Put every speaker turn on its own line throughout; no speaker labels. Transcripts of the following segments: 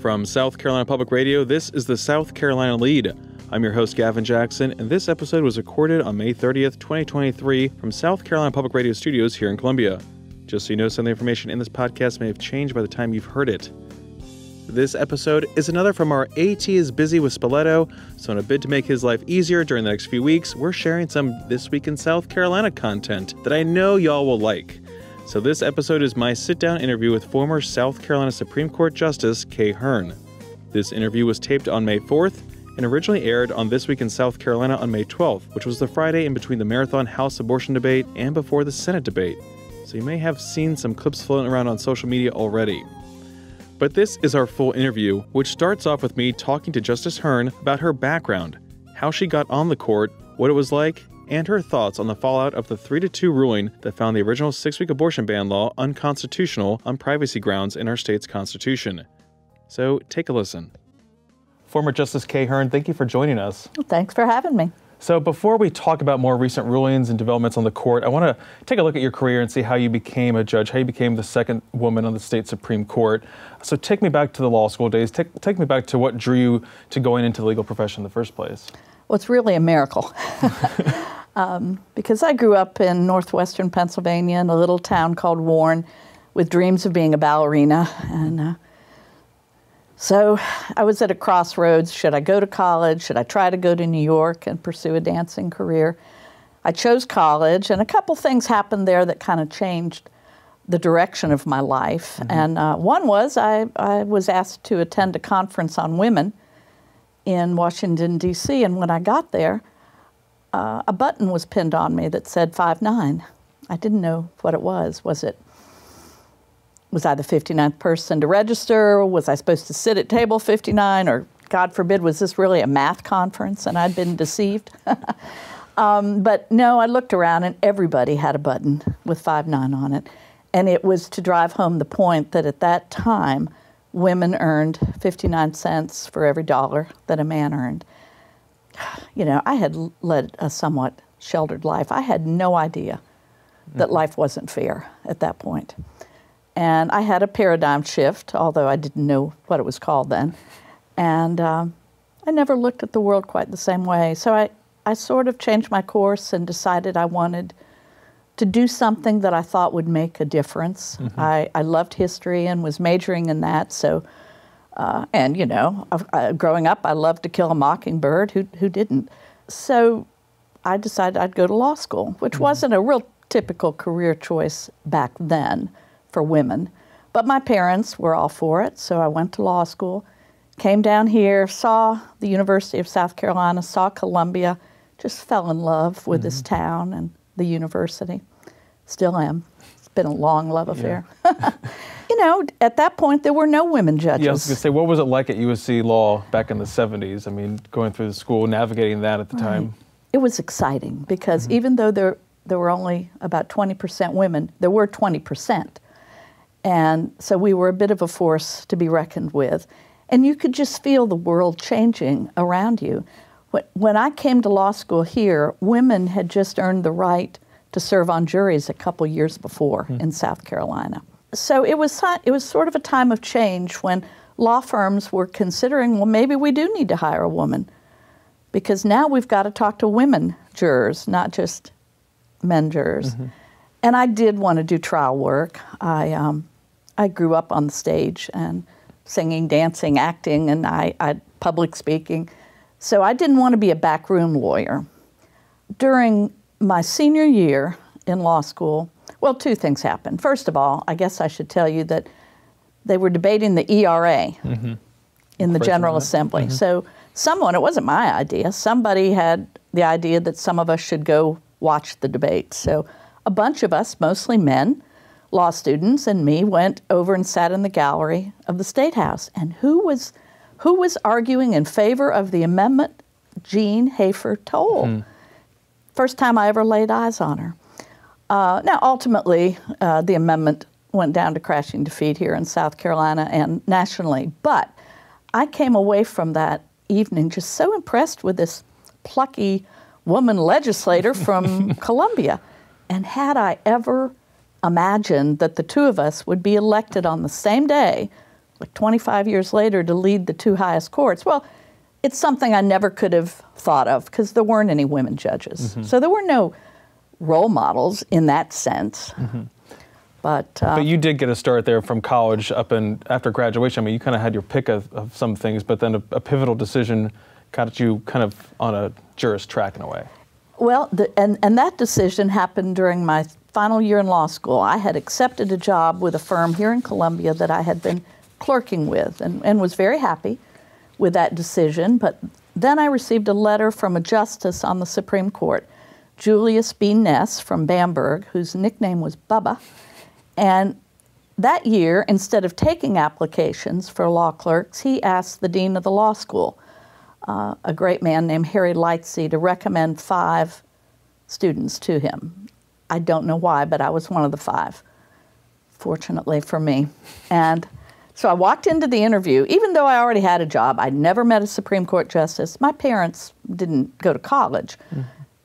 From South Carolina Public Radio, this is the South Carolina Lede. I'm your host, Gavin Jackson, and this episode was recorded on May 30th, 2023, from South Carolina Public Radio studios here in Columbia. Just so you know, some of the information in this podcast may have changed by the time you've heard it. This episode is another from our AT is Busy with Spoleto, so in a bid to make his life easier during the next few weeks, we're sharing some This Week in South Carolina content that I know y'all will like. So this episode is my sit-down interview with former South Carolina Supreme Court Justice Kaye Hearn. This interview was taped on May 4th and originally aired on This Week in South Carolina on May 12th, which was the Friday in between the Marathon House abortion debate and before the Senate debate. So you may have seen some clips floating around on social media already. But this is our full interview, which starts off with me talking to Justice Hearn about her background, how she got on the court, what it was like, and her thoughts on the fallout of the 3 to 2 ruling that found the original six week abortion ban law unconstitutional on privacy grounds in our state's constitution. So take a listen. Former Justice Kaye Hearn, thank you for joining us.
Well, thanks for having me.
So, before we talk about more recent rulings and developments on the court, I want to take a look at your career and see how you became a judge, how you became the second woman on the state Supreme Court. So, take me back to the law school days. Take, take me back to what drew you to going into the legal profession in the first place.
Well, it's really a miracle. um, because I grew up in northwestern Pennsylvania in a little town called Warren with dreams of being a ballerina. And uh, so I was at a crossroads. Should I go to college? Should I try to go to New York and pursue a dancing career? I chose college, and a couple things happened there that kind of changed the direction of my life. Mm-hmm. And uh, one was I, I was asked to attend a conference on women in Washington, D.C., and when I got there, uh, a button was pinned on me that said five nine. I didn't know what it was. Was it was I the 59th person to register? Was I supposed to sit at table 59? Or, God forbid, was this really a math conference and I'd been deceived? um, but no, I looked around and everybody had a button with 5 9 on it. And it was to drive home the point that at that time, women earned 59 cents for every dollar that a man earned. You know, I had led a somewhat sheltered life. I had no idea that mm-hmm. life wasn't fair at that point. And I had a paradigm shift, although I didn't know what it was called then. And um, I never looked at the world quite the same way. So I, I sort of changed my course and decided I wanted to do something that I thought would make a difference. Mm-hmm. I, I loved history and was majoring in that. So, uh, and you know, uh, growing up, I loved to kill a mockingbird. Who, who didn't? So I decided I'd go to law school, which mm-hmm. wasn't a real typical career choice back then for women. But my parents were all for it, so I went to law school, came down here, saw the University of South Carolina, saw Columbia, just fell in love with mm-hmm. this town and the university. Still am. It's been a long love affair. Yeah. you know, at that point, there were no women judges.
Yeah, I was going to say, what was it like at USC Law back in the 70s? I mean, going through the school, navigating that at the right. time.
It was exciting because mm-hmm. even though there, there were only about 20% women, there were 20%. And so we were a bit of a force to be reckoned with. And you could just feel the world changing around you. When I came to law school here, women had just earned the right to serve on juries a couple years before mm. in South Carolina. So it was, it was sort of a time of change when law firms were considering, well, maybe we do need to hire a woman because now we've got to talk to women jurors, not just men jurors. Mm-hmm. And I did want to do trial work. I, um, I grew up on the stage and singing, dancing, acting, and I, I public speaking. So I didn't want to be a backroom lawyer. During my senior year in law school, well, two things happened. First of all, I guess I should tell you that they were debating the ERA mm-hmm. in the General Assembly. Mm-hmm. So someone, it wasn't my idea, somebody had the idea that some of us should go watch the debate. So a bunch of us, mostly men, law students and me went over and sat in the gallery of the State House. And who was, who was arguing in favor of the amendment? Jean Hoefer Toal. Mm. First time I ever laid eyes on her. Uh, now, ultimately, uh, the amendment went down to crashing defeat here in South Carolina and nationally. But I came away from that evening just so impressed with this plucky woman legislator from Columbia. And had I ever imagined that the two of us would be elected on the same day like 25 years later, to lead the two highest courts. Well, it's something I never could have thought of because there weren't any women judges.
Mm-hmm.
So there were no role models in that sense. But, uh,
But you did get a start there from college up and after graduation. I mean, you kind of had your pick of, of some things, but then a, a pivotal decision got you kind of on a juris track in a way.
Well, the, and, and that decision happened during my final year in law school. I had accepted a job with a firm here in Columbia that I had been clerking with and, and was very happy with that decision. But then I received a letter from a justice on the Supreme Court, Julius B. Ness from Bamberg, whose nickname was Bubba. And that year, instead of taking applications for law clerks, he asked the dean of the law school, uh, a great man named Harry Lightsey, to recommend five students to him. I don't know why, but I was one of the five, fortunately for me. And so I walked into the interview, even though I already had a job. I'd never met a Supreme Court justice. My parents didn't go to college.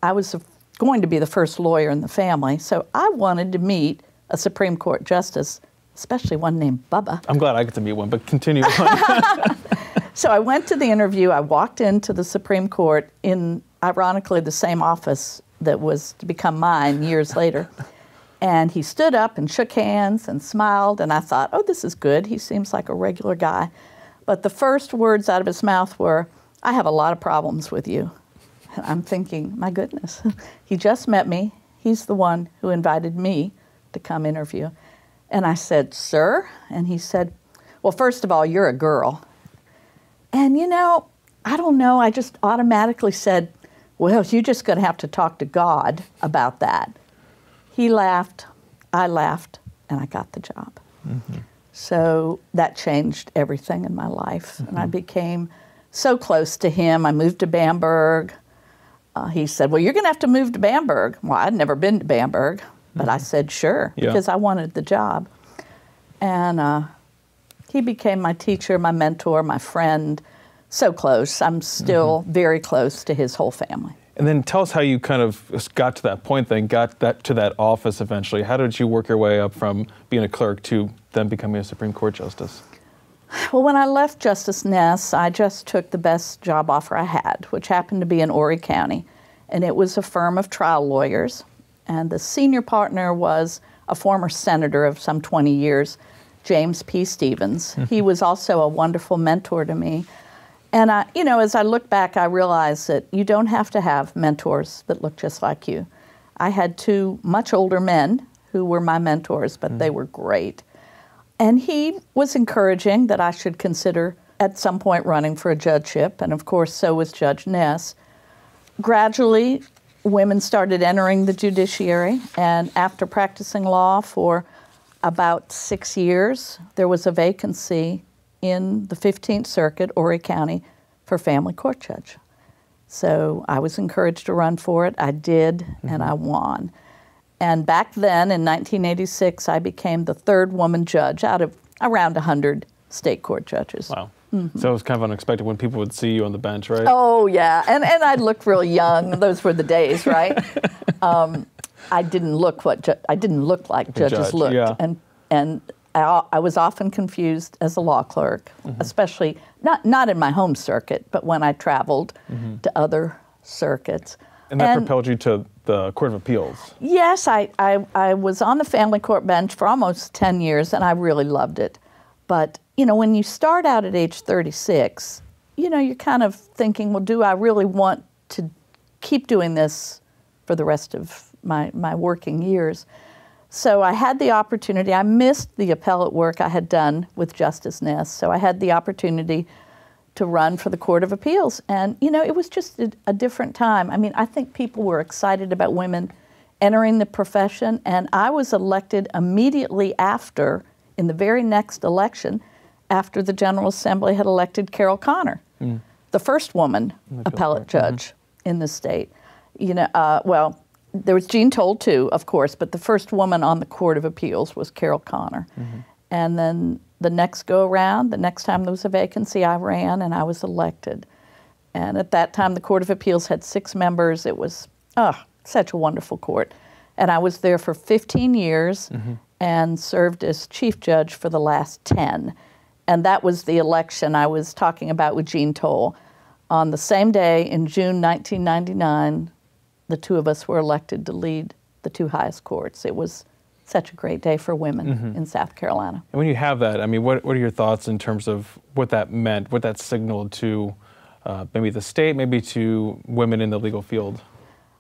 I was the- going to be the first lawyer in the family, so I wanted to meet a Supreme Court justice, especially one named Bubba.
I'm glad I get to meet one, but continue on.
So I went to the interview. I walked into the Supreme Court in, ironically, the same office that was to become mine years later. And he stood up and shook hands and smiled. And I thought, oh, this is good. He seems like a regular guy. But the first words out of his mouth were, I have a lot of problems with you. And I'm thinking, my goodness, he just met me. He's the one who invited me to come interview. And I said, Sir? And he said, Well, first of all, you're a girl. And you know, I don't know, I just automatically said, Well, you're just going to have to talk to God about that. He laughed, I laughed, and I got the job. Mm-hmm. So that changed everything in my life. And I mm-hmm. became so close to him. I moved to Bamberg. Uh, he said, Well, you're going to have to move to Bamberg. Well, I'd never been to Bamberg, but I said, Sure,
Yeah.
because I wanted the job. And uh, he became my teacher, my mentor, my friend. So close. I'm still very close to his whole family.
and then tell us how you kind of got to that point, then got that to that office eventually. How did you work your way up from being a clerk to then becoming a Supreme Court justice?
Well, when I left Justice Ness, I just took the best job offer I had, which happened to be in Horry County. And it was a firm of trial lawyers. And the senior partner was a former senator of some 20 years, James P. Stevens. Mm-hmm. he was also a wonderful mentor to me. And I, you know, as I look back, I realize that you don't have to have mentors that look just like you. I had two much older men who were my mentors, but they mm. were great. And he was encouraging that I should consider at some point running for a judgeship, and of course, so was Judge Ness. Gradually, women started entering the judiciary, and after practicing law for about six years, there was a vacancy in the 15th Circuit, Horry County, for family court judge. So I was encouraged to run for it. I did, and mm-hmm. I won. And back then, in 1986, I became the third woman judge out of around 100 state court judges.
Wow. So it was kind of unexpected when people would see you on the bench, right?
Mm-hmm. Oh yeah, and and I looked real young. Those were the days, right? Um, I didn't look what ju- I didn't look like judges
judge,
looked,
yeah.
and and I, I was often confused as a law clerk,
Mm-hmm.
especially not not in my home circuit, but when I traveled to other circuits.
Mm-hmm. and that propelled you to the Court of Appeals.
Yes, I, I, I was on the family court bench for almost 10 years and I really loved it. But, you know, when you start out at age 36, you know, you're kind of thinking, well, do I really want to keep doing this for the rest of my, my working years? So I had the opportunity, I missed the appellate work I had done with Justice Ness, so I had the opportunity to run for the Court of Appeals. And, you know, it was just a, a different time. I mean, I think people were excited about women entering the profession, and I was elected immediately after, in the very next election, after the General Assembly had elected Carol Connor, the first woman appellate judge in the state. You know, uh, well, there was Jean Toal too, of course, but the first woman on the Court of Appeals was Carol Connor. And then the next go around, the next time there was a vacancy, I ran and I was elected. And at that time, the Court of Appeals had six members. It was, oh, such a wonderful court. And I was there for 15 years mm-hmm. and served as chief judge for the last 10. And that was the election I was talking about with Jean Toal. On the same day in June 1999, the two of us were elected to lead the two highest courts. It was such a great day for women
Mm-hmm.
in South Carolina.
And when you have that, I mean, what, what are your thoughts in terms of what that meant, what that signaled to uh, maybe the state, maybe to women in the legal field?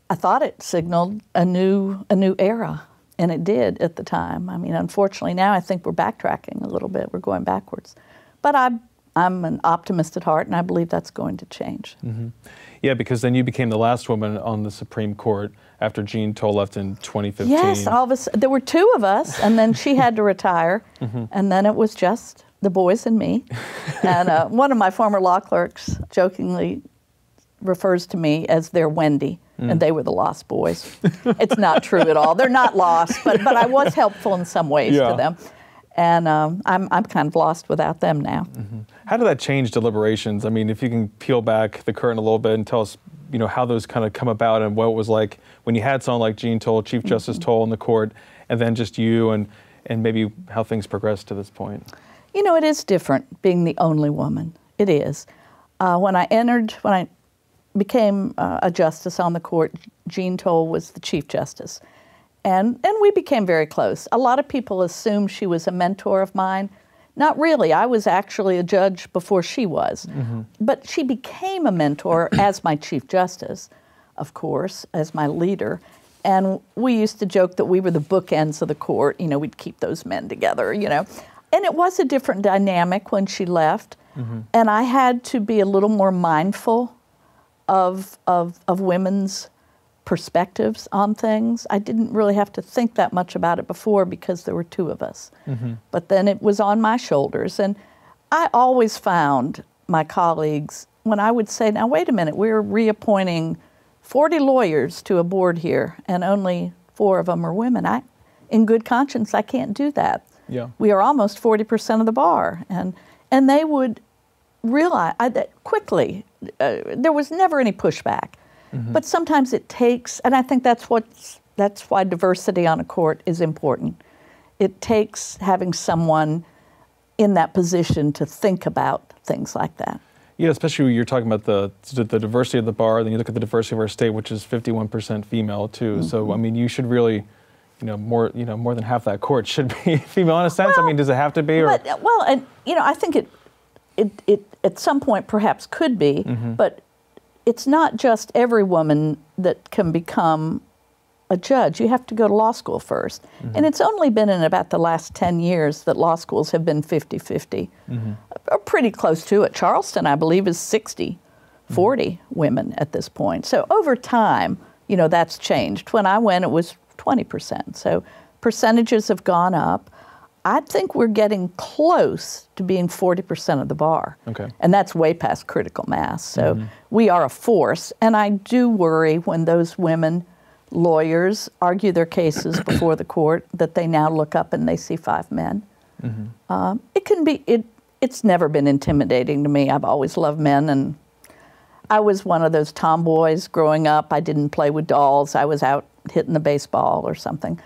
I thought it signaled a new a new era, and it did at the time. I mean, unfortunately, now I think we're backtracking a little bit. We're going backwards, but I I'm an optimist at heart, and I believe that's going to change.
Yeah, because then you became the last woman on the Supreme Court after Jean Toal left in 2015.
Yes, all of us. There were two of us, and then she had to retire, and then it was just the boys and me. and uh, one of my former law clerks jokingly refers to me as their Wendy, and they were the lost boys. it's not true at all. They're not lost, but but I was helpful in some ways
Yeah.
to them, and um, I'm I'm kind of lost without them now.
How did that change deliberations? I mean, if you can peel back the curtain a little bit and tell us, you know, how those kind of come about and what it was like when you had someone like Jean Toal, Chief Justice Toal in the court, and then just you and and maybe how things progressed to this point.
You know, it is different being the only woman. It is. Uh, when I entered, when I became uh, a justice on the court, Jean Toal was the chief justice, and and we became very close. A lot of people assumed she was a mentor of mine. Not really. I was actually a judge before she was, mm-hmm. but she became a mentor as my chief justice, of course, as my leader. And we used to joke that we were the bookends of the court. You know, we'd keep those men together. You know, and it was a different dynamic when she left, mm-hmm. and I had to be a little more mindful of, of, of women's perspectives on things. I didn't really have to think that much about it before because there were two of us. But then it was on my shoulders. And I always found my colleagues, when I would say, now, wait a minute, we're reappointing 40 lawyers to a board here, and only four of them are women. I, in good conscience, I can't do that.
Yeah.
We are almost 40% of the bar. And, and they would realize I, that quickly. Uh, there was never any pushback, Mm-hmm. but sometimes it takes, and I think that's what's that's why diversity on a court is important. It takes having someone in that position to think about things like that.
Yeah, especially when you're talking about the, the diversity of the bar. Then you look at the diversity of our state, which is 51% female too. Mm-hmm. So I mean, you should really, you know, more you know more than half that court should be female in a sense. I mean, does it have to be? Or
But, well, and you know, I think it, it, it at some point perhaps could be, mm-hmm. but it's not just every woman that can become a judge. You have to go to law school 1st mm-hmm. And it's only been in about the last 10 years that law schools have been 50 50, or pretty close to it. Charleston, I believe, is 60 mm-hmm. 40 women at this point. So over time, you know, that's changed. When I went, it was 20%. So percentages have gone up. I think we're getting close to being 40% of the bar.
Okay.
And that's way past critical mass. So we are a force. And I do worry when those women lawyers argue their cases before the court that they now look up and they see five men. Um, it can be, it, it's never been intimidating to me. I've always loved men and I was one of those tomboys growing up. I didn't play with dolls. I was out hitting the baseball or something.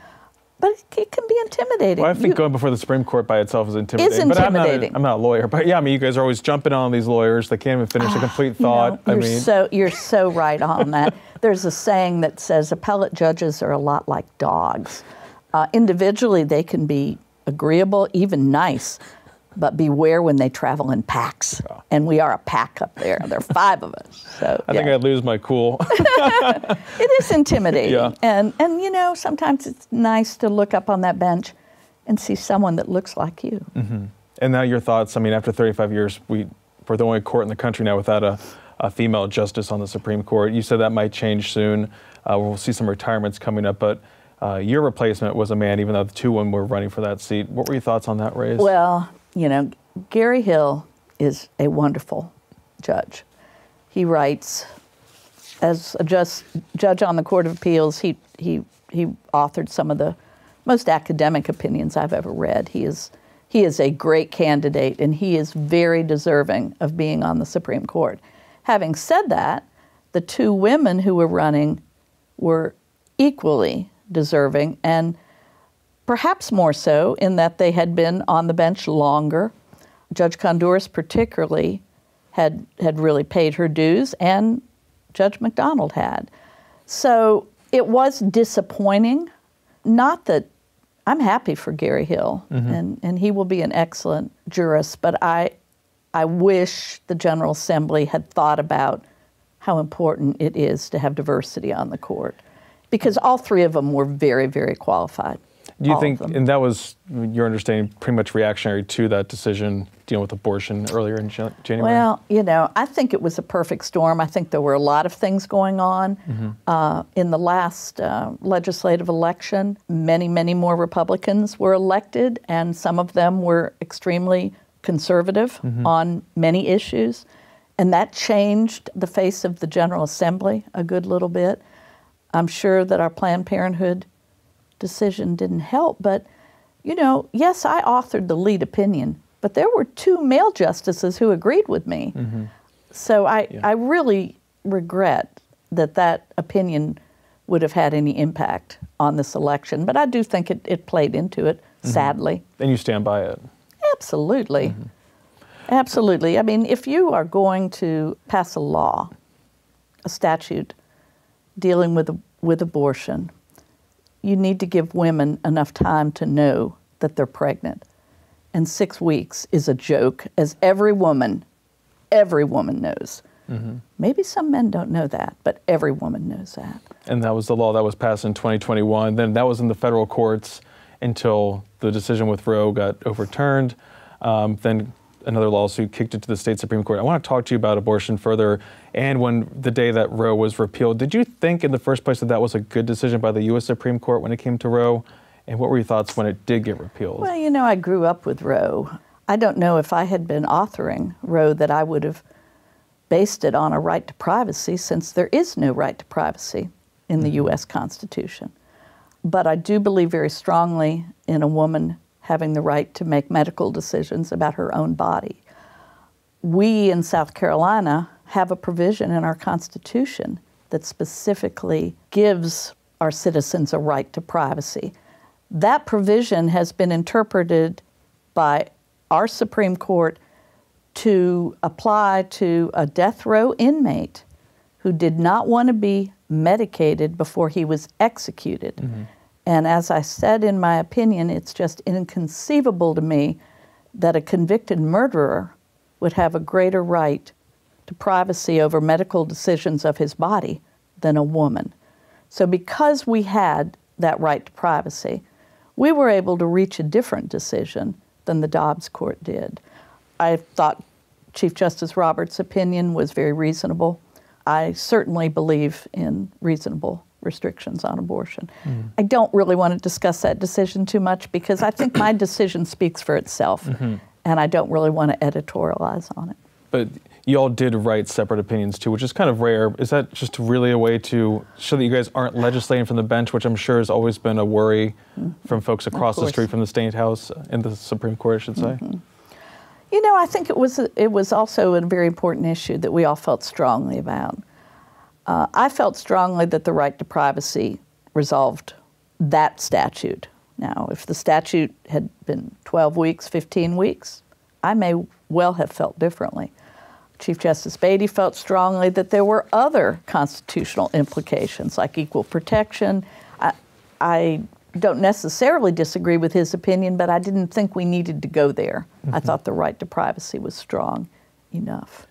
But it, it can be intimidating.
Well, I think
You-
going before the Supreme Court by itself is intimidating. But I'm not, a,
intimidating.
I'm not a lawyer. But yeah, I mean, you guys are always jumping on these lawyers. They can't even finish a complete
You know,
thought. I
you're
mean,
so you're so right on that. There's a saying that says appellate judges are a lot like dogs. Uh, individually, they can be agreeable, even nice, but beware when they travel in packs. And we are a pack up there. There are five of us. So
I think. I'd lose my cool.
it is intimidating.
Yeah.
And and you know, sometimes it's nice to look up on that bench and see someone that looks like you.
and now your thoughts. I mean, after 35 years, we we're the only court in the country now without a, a female justice on the Supreme Court. You said that might change soon. Uh, we'll see some retirements coming up, but. Uh, your replacement was a man, even though the two women were running for that seat. What were your thoughts on that race?
Well, you know, Gary Hill is a wonderful judge. He writes, as a just, judge on the Court of Appeals, he, he, he authored some of the most academic opinions I've ever read. He is, he is a great candidate and he is very deserving of being on the Supreme Court. Having said that, the two women who were running were equally deserving and perhaps more so in that they had been on the bench longer. Judge Konduros, particularly, had, had really paid her dues, and Judge McDonald had. So it was disappointing. Not that I'm happy for Gary Hill, mm-hmm. and, and he will be an excellent jurist, but I, I wish the General Assembly had thought about how important it is to have diversity on the court because all three of them were very, very qualified.
Do you think, and that was your understanding, pretty much reactionary to that decision dealing with abortion earlier in January?
Well, you know, I think it was a perfect storm. I think there were a lot of things going on. Uh, in the last uh, legislative election, many, many more Republicans were elected, and some of them were extremely conservative on many issues. And that changed the face of the General Assembly a good little bit. I'm sure that our Planned Parenthood decision didn't help, but you know, yes, I authored the lead opinion, but there were two male justices who agreed with me. Mm-hmm. So I,
Yeah.
I really regret that that opinion would have had any impact on this election, but I do think it, it played into it, mm-hmm. sadly.
and you stand by it.
Absolutely. Mm-hmm. Absolutely. I mean, if you are going to pass a law, a statute dealing with, with abortion, you need to give women enough time to know that they're pregnant. And six weeks is a joke, as every woman, every woman knows. Maybe some men don't know that, but every woman knows that.
And that was the law that was passed in 2021. Then that was in the federal courts until the decision with Roe got overturned. Um, then another lawsuit kicked it to the state Supreme Court. I want to talk to you about abortion further and when the day that Roe was repealed. Did you think in the first place that that was a good decision by the U.S. Supreme Court when it came to Roe? And what were your thoughts when it did get repealed?
Well, you know, I grew up with Roe. I don't know if I had been authoring Roe that I would have based it on a right to privacy since there is no right to privacy in the mm-hmm. U.S. Constitution. But I do believe very strongly in a woman having the right to make medical decisions about her own body. We in South Carolina have a provision in our Constitution that specifically gives our citizens a right to privacy. That provision has been interpreted by our Supreme Court to apply to a death row inmate who did not want to be medicated before he was executed. Mm-hmm. And as I said in my opinion, it's just inconceivable to me that a convicted murderer would have a greater right to privacy over medical decisions of his body than a woman. So, because we had that right to privacy, we were able to reach a different decision than the Dobbs court did. I thought Chief Justice Roberts' opinion was very reasonable. I certainly believe in reasonable restrictions on abortion. Mm. I don't really want to discuss that decision too much because I think my decision speaks for itself, mm-hmm. and I don't really want to editorialize on it.
But you all did write separate opinions too, which is kind of rare. Is that just really a way to show that you guys aren't legislating from the bench, which I'm sure has always been a worry mm-hmm. from folks across the street from the State House uh, and the Supreme Court, I should say? Mm-hmm.
You know, I think it was it was also a very important issue that we all felt strongly about. Uh, I felt strongly that the right to privacy resolved that statute. Now, if the statute had been 12 weeks, 15 weeks, I may well have felt differently. Chief Justice Beatty felt strongly that there were other constitutional implications, like equal protection. I, I don't necessarily disagree with his opinion, but I didn't think we needed to go there. I thought the right to privacy was strong enough.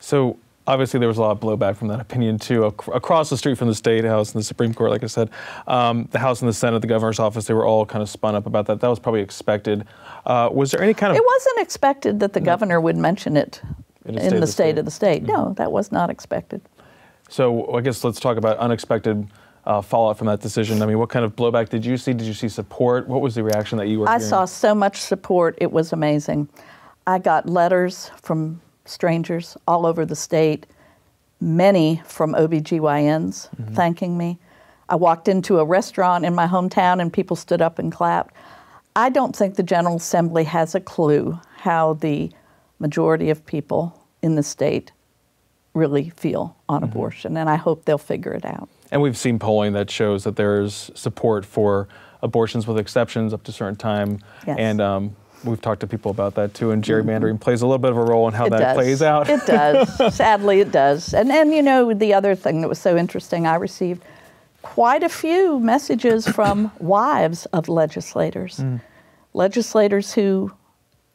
So obviously there was a lot of blowback from that opinion too. Ac- across the street from the State House and the Supreme Court, like I said, um, the House and the Senate, the governor's office, they were all kind of spun up about that. That was probably expected. Uh, was there any kind of
It wasn't expected that the governor would mention it
In
in the state of the state. No, that was not expected.
So I guess let's talk about unexpected uh, fallout from that decision. I mean, what kind of blowback did you see? Did you see support? What was the reaction that you were
I
hearing?
saw so much support, it was amazing. I got letters from strangers all over the state, many from OBGYNs thanking me. I walked into a restaurant in my hometown and people stood up and clapped. I don't think the General Assembly has a clue how the majority of people in the state really feel on abortion, and I hope they'll figure it out.
And we've seen polling that shows that there's support for abortions with exceptions up to a certain time.
Yes.
And um, we've talked to people about that too, and gerrymandering plays a little bit of a role in how
It
that
does.
plays out.
It does. Sadly, it does. And and you know the other thing that was so interesting, I received quite a few messages from wives of legislators, mm. legislators who,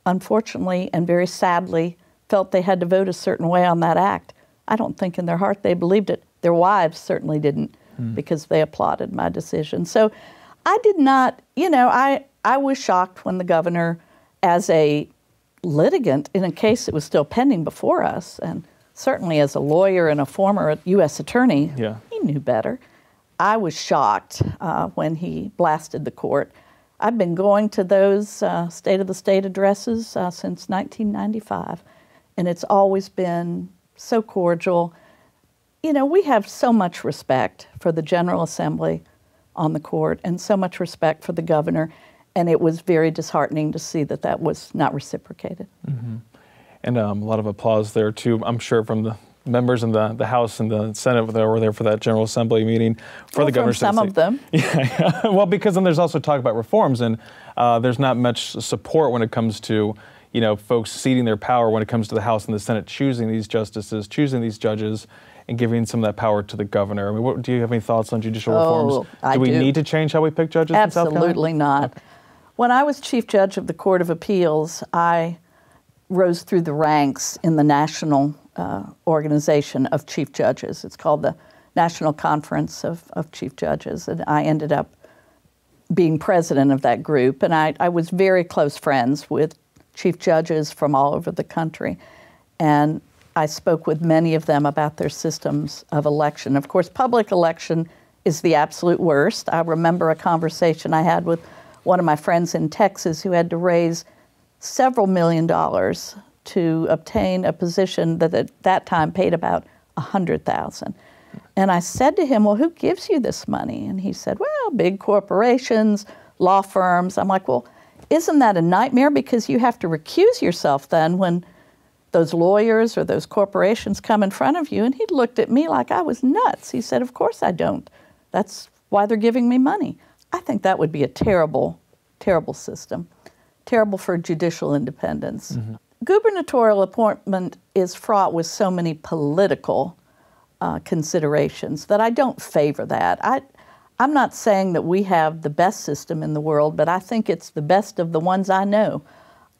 unfortunately and very sadly, felt they had to vote a certain way on that act. I don't think in their heart they believed it. Their wives certainly didn't, mm. because they applauded my decision. So, I did not. You know, I I was shocked when the governor, as a litigant in a case that was still pending before us, and certainly as a lawyer and a former U.S. attorney,
Yeah.
he knew better. I was shocked uh, when he blasted the court. I've been going to those uh, State of the State addresses uh, since 1995, and it's always been so cordial. You know, we have so much respect for the General Assembly on the court and so much respect for the governor, and it was very disheartening to see that that was not reciprocated.
And um, a lot of applause there too, I'm sure, from the members in the, the House and the Senate that were there for that General Assembly meeting for
Well,
the governor's
some of them.
Yeah, well, because then there's also talk about reforms, and uh, there's not much support when it comes to you know folks ceding their power when it comes to the House and the Senate choosing these justices, choosing these judges, and giving some of that power to the governor. I mean, what, do you have any thoughts on judicial reforms?
Oh, I
do we
do.
need to change how we pick judges in South Carolina?
Absolutely not. When I was chief judge of the Court of Appeals, I rose through the ranks in the national uh, organization of chief judges. It's called the National Conference of, of Chief Judges, and I ended up being president of that group. And I, I was very close friends with chief judges from all over the country. And I spoke with many of them about their systems of election. Of course, public election is the absolute worst. I remember a conversation I had with one of my friends in Texas who had to raise several million dollars to obtain a position that at that time paid about a hundred thousand. And I said to him, Well, who gives you this money? And he said, Well, big corporations, law firms. I'm like, Well, isn't that a nightmare? Because you have to recuse yourself then when those lawyers or those corporations come in front of you. And he looked at me like I was nuts. He said, Of course I don't. That's why they're giving me money. I think that would be a terrible, terrible system, terrible for judicial independence. Gubernatorial appointment is fraught with so many political uh, considerations that I don't favor that. I, I'm not saying that we have the best system in the world, but I think it's the best of the ones I know.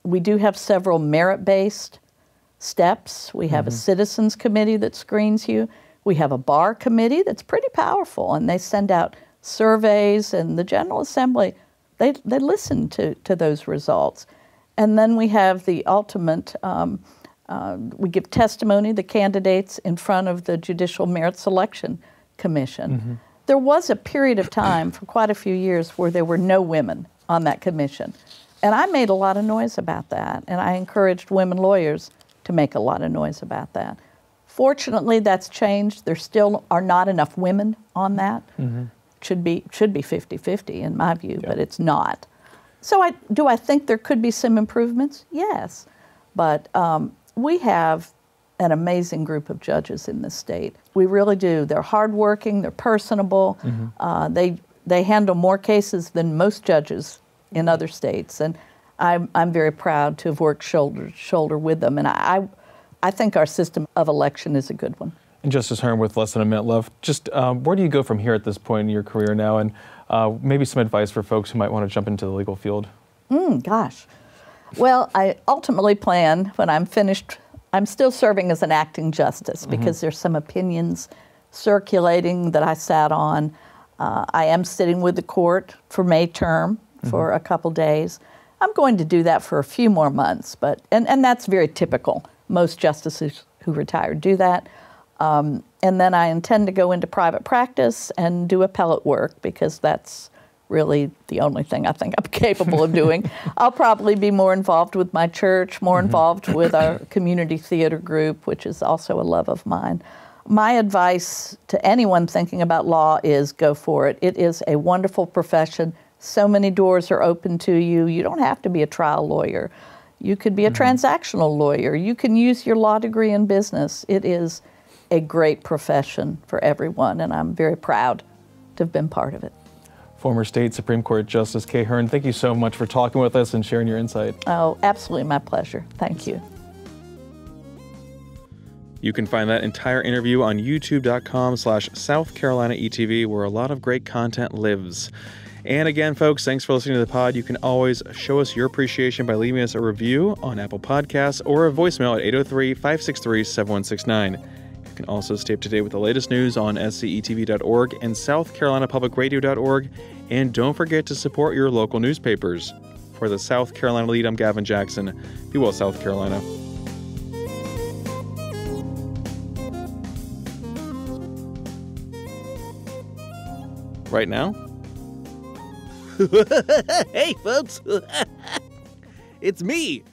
We do have several merit based steps. We have a citizens committee that screens you. We have a bar committee that's pretty powerful, and they send out surveys, and the General Assembly, they, they listen to, to those results. And then we have the ultimate, um, uh, we give testimony, the candidates, in front of the Judicial Merit Selection Commission. There was a period of time for quite a few years where there were no women on that commission. And I made a lot of noise about that, and I encouraged women lawyers to make a lot of noise about that. Fortunately, that's changed. There still are not enough women on that. Should be should be 50-50 in my view, but it's not. So I do I think there could be some improvements? Yes, but um, we have an amazing group of judges in this state. We really do. They're hardworking. They're personable. Uh, they they handle more cases than most judges in other states, and I'm I'm very proud to have worked shoulder to shoulder with them. And I, I think our system of election is a good one.
And Justice Hearn, with less than a minute left, just um, where do you go from here at this point in your career now, and uh, maybe some advice for folks who might want to jump into the legal field?
Mm, gosh. Well, I ultimately plan when I'm finished, I'm still serving as an acting justice because there's some opinions circulating that I sat on. Uh, I am sitting with the court for May term for a couple days. I'm going to do that for a few more months, but and, and that's very typical. Most justices who retire do that. Um, and then I intend to go into private practice and do appellate work because that's really the only thing I think I'm capable of doing. I'll probably be more involved with my church, more involved with our community theater group, which is also a love of mine. My advice to anyone thinking about law is go for it. It is a wonderful profession. So many doors are open to you. You don't have to be a trial lawyer. You could be a transactional lawyer. You can use your law degree in business. It is a great profession for everyone, and I'm very proud to have been part of it.
Former State Supreme Court Justice Kaye Hearn, thank you so much for talking with us and sharing your insight.
Oh, absolutely my pleasure. Thank you.
You can find that entire interview on youtube.com slash South Carolina ETV, where a lot of great content lives. And again, folks, thanks for listening to the pod. You can always show us your appreciation by leaving us a review on Apple Podcasts or a voicemail at 803 563 7169. Can also stay up to date with the latest news on scetv.org and southcarolinapublicradio.org. And don't forget to support your local newspapers. For the South Carolina Lede, I'm Gavin Jackson. Be well, South Carolina. Right now?
hey, folks! it's me,